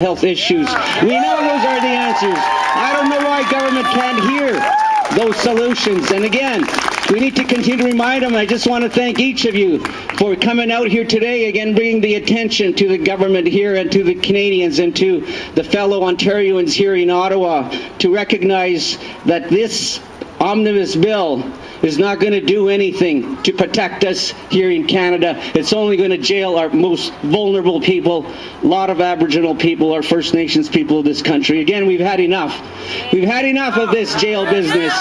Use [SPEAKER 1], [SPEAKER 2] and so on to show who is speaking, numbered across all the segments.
[SPEAKER 1] health issues. We know those are the answers. I don't know why government can't hear those solutions. And again, we need to continue to remind them. I just want to thank each of you for coming out here today, again, bringing the attention to the government here and to the Canadians and to the fellow Ontarians here in Ottawa to recognize that this omnibus bill is not going to do anything to protect us here in Canada. It's only going to jail our most vulnerable people, a lot of Aboriginal people, our First Nations people of this country. Again, we've had enough. We've had enough of this jail business.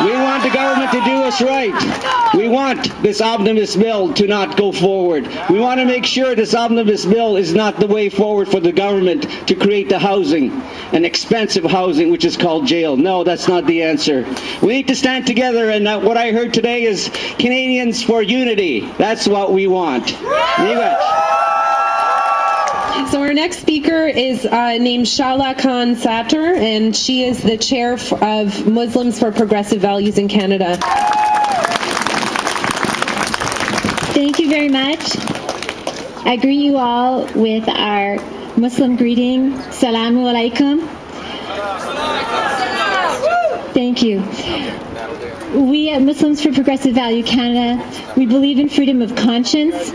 [SPEAKER 1] We want the government to do us right. We want this omnibus bill to not go forward. We want to make sure this omnibus bill is not the way forward for the government to create the housing, an expensive housing, which is called jail. No, that's not the answer. We need to stand together, and what I heard today is Canadians for unity. That's what we want.
[SPEAKER 2] So our next speaker is uh, named Shahla Khan Salter, and she is the chair of Muslims for Progressive Values in Canada.
[SPEAKER 3] Thank you very much. I greet you all with our Muslim greeting. Salamu alaikum. Thank you. We at Muslims for Progressive Value Canada, we believe in freedom of conscience,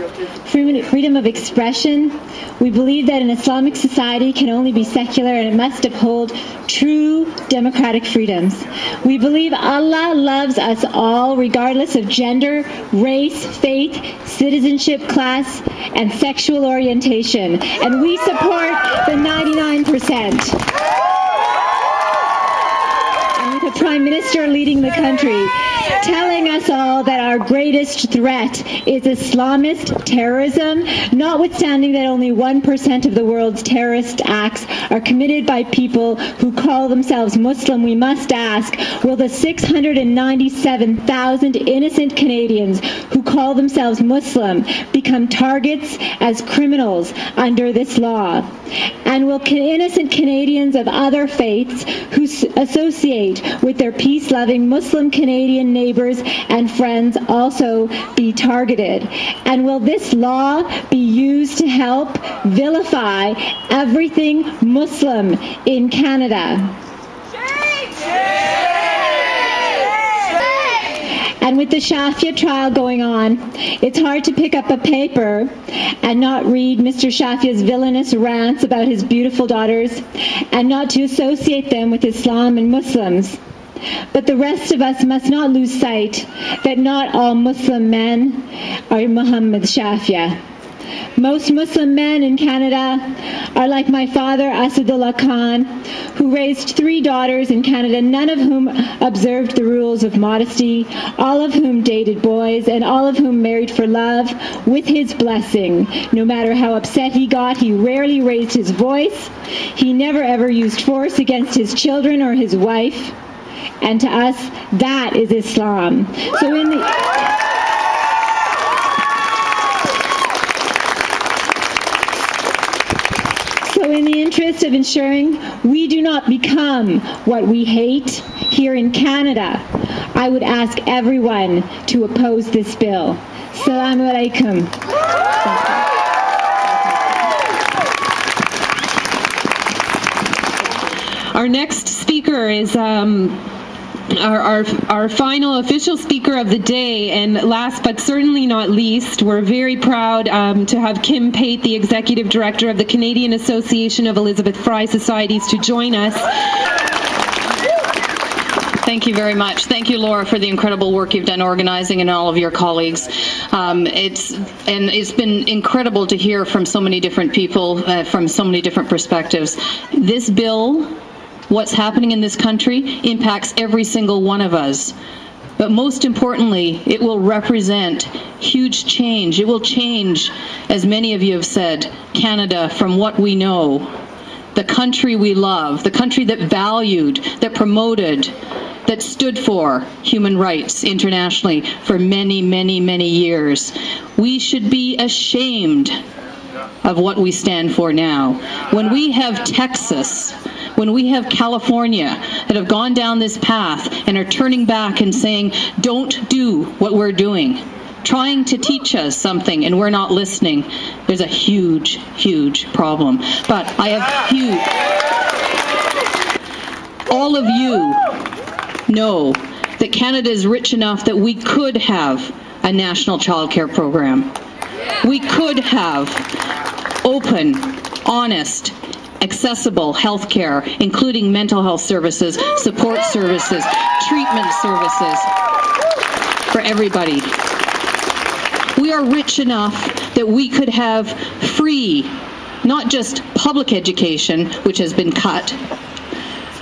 [SPEAKER 3] freedom of expression. We believe that an Islamic society can only be secular and it must uphold true democratic freedoms. We believe Allah loves us all, regardless of gender, race, faith, citizenship, class, and sexual orientation. And we support the 99% the Prime Minister leading the country, telling us all that our greatest threat is Islamist terrorism, notwithstanding that only 1% of the world's terrorist acts are committed by people who call themselves Muslim, we must ask, will the 697,000 innocent Canadians who call themselves Muslim become targets as criminals under this law? And will innocent Canadians of other faiths who associate with their peace-loving Muslim Canadian neighbors and friends also be targeted? And will this law be used to help vilify everything Muslim in Canada? With the Shafia trial going on, it's hard to pick up a paper and not read Mr. Shafia's villainous rants about his beautiful daughters and not to associate them with Islam and Muslims. But the rest of us must not lose sight that not all Muslim men are Muhammad Shafia. Most Muslim men in Canada are like my father, Asadullah Khan, who raised three daughters in Canada, none of whom observed the rules of modesty, all of whom dated boys, and all of whom married for love with his blessing. No matter how upset he got, he rarely raised his voice. He never ever used force against his children or his wife. And to us, that is Islam. So in the So in the interest of ensuring we do not become what we hate here in Canada, I would ask everyone to oppose this bill. Assalamu alaikum.
[SPEAKER 2] Our next speaker is um, our, our, our, final official speaker of the day, and last but certainly not least, we're very proud um, to have Kim Pate, the Executive Director of the Canadian Association of Elizabeth Fry Societies, to join us.
[SPEAKER 4] Thank you very much. Thank you, Laura, for the incredible work you've done organizing and all of your colleagues. Um, it's and it's been incredible to hear from so many different people uh, from so many different perspectives. This bill what's happening in this country impacts every single one of us. But most importantly, it will represent huge change. It will change, as many of you have said, Canada from what we know, the country we love, the country that valued, that promoted, that stood for human rights internationally for many, many, many years. We should be ashamed of what we stand for now. When we have Texas when we have California that have gone down this path and are turning back and saying, don't do what we're doing. trying to teach us something and we're not listening, there's a huge, huge problem. But I have huge. All of you know that Canada is rich enough that we could have a national childcare program. We could have open, honest, accessible health care, including mental health services, support services, treatment services for everybody. We are rich enough that we could have free, not just public education, which has been cut,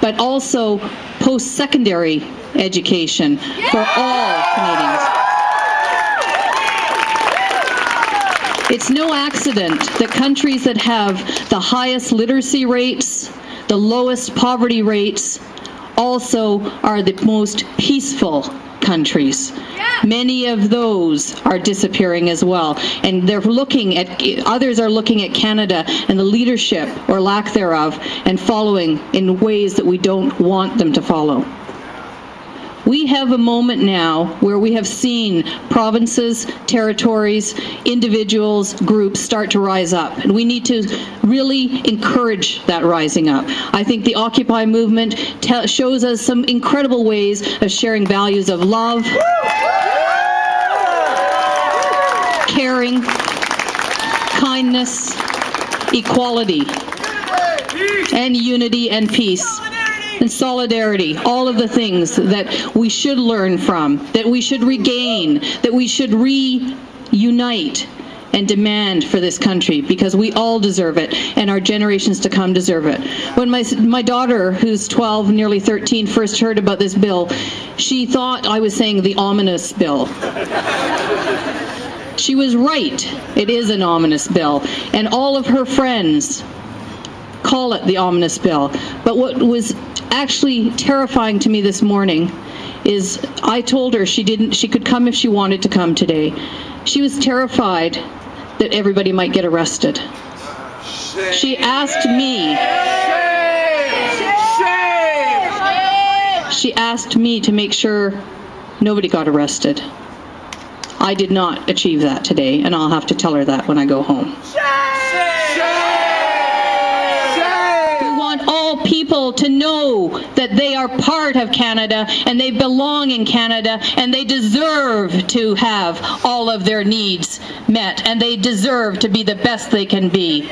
[SPEAKER 4] but also post-secondary education for all Canadians. It's no accident that countries that have the highest literacy rates, the lowest poverty rates, also are the most peaceful countries. Many of those are disappearing as well. And they're looking at, others are looking at Canada and the leadership or lack thereof and following in ways that we don't want them to follow. We have a moment now where we have seen provinces, territories, individuals, groups start to rise up. And we need to really encourage that rising up. I think the Occupy movement shows us some incredible ways of sharing values of love, caring, kindness, equality, and unity and peace and solidarity, all of the things that we should learn from, that we should regain, that we should reunite and demand for this country because we all deserve it and our generations to come deserve it. When my, my daughter, who's 12, nearly 13, first heard about this bill, she thought I was saying the ominous bill. she was right. It is an ominous bill. And all of her friends call it the ominous bill. But what was actually terrifying to me this morning is I told her she didn't she could come if she wanted to come today. She was terrified that everybody might get arrested. She asked me She asked me to make sure nobody got arrested. I did not achieve that today, and I'll have to tell her that when I go home. People to know that they are part of Canada and they belong in Canada and they deserve to have all of their needs met and they deserve to be the best they can be.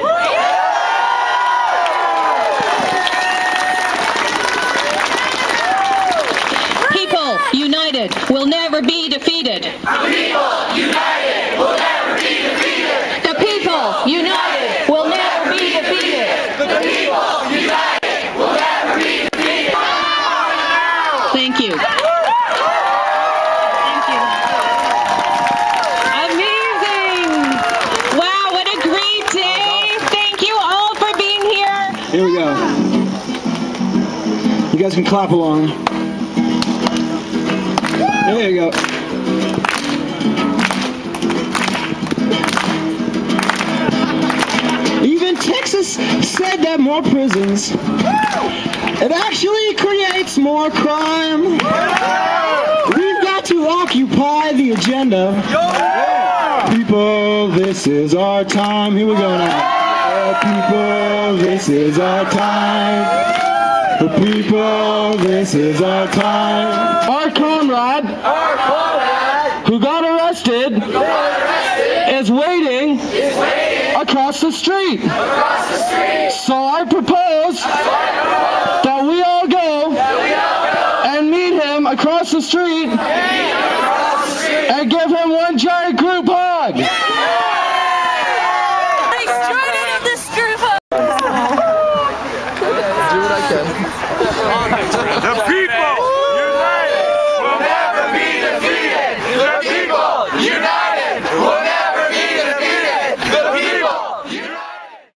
[SPEAKER 4] People united will never be defeated.
[SPEAKER 5] People united will never be defeated.
[SPEAKER 6] You guys can clap along. There you go. Even Texas said that more prisons it actually creates more crime. We've got to occupy the agenda. People, this is our time. Here we go now. People, this is our time. The people, this is our time. Our comrade,
[SPEAKER 5] Our comrade
[SPEAKER 6] who got arrested,
[SPEAKER 5] who got arrested
[SPEAKER 6] is waiting
[SPEAKER 5] is waiting
[SPEAKER 6] across the street.
[SPEAKER 5] across the street.
[SPEAKER 6] So I propose that we all go and meet him across the street